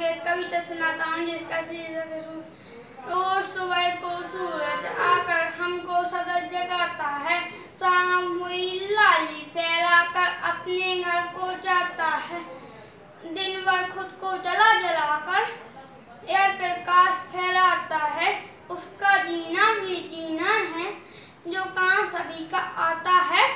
आपको एक कविता सुनाता हूँ, जिसका शीर्षक रोज सुबह को सूरज आकर हमको सदा जगाता है। शाम हुई लाली फैलाकर अपने घर को जाता है। दिन भर खुद को जला जला कर यह प्रकाश फैलाता है। उसका जीना भी जीना है, जो काम सभी का आता है।